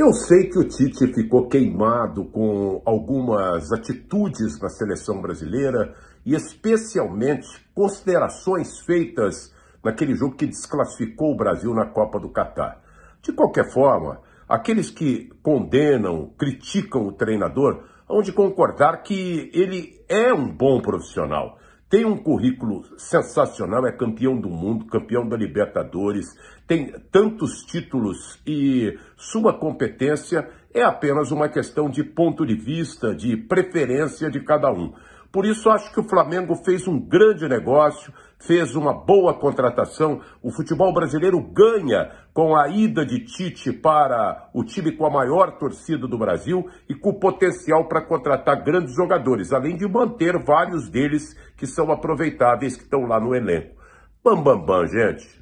Eu sei que o Tite ficou queimado com algumas atitudes na seleção brasileira e especialmente considerações feitas naquele jogo que desclassificou o Brasil na Copa do Catar. De qualquer forma, aqueles que condenam, criticam o treinador, hão de concordar que ele é um bom profissional tem um currículo sensacional, é campeão do mundo, campeão da Libertadores, tem tantos títulos e sua competência é apenas uma questão de ponto de vista, de preferência de cada um. Por isso, acho que o Flamengo fez um grande negócio, fez uma boa contratação. O futebol brasileiro ganha com a ida de Tite para o time com a maior torcida do Brasil e com potencial para contratar grandes jogadores, além de manter vários deles que são aproveitáveis, que estão lá no elenco. Bam, bam, bam, gente.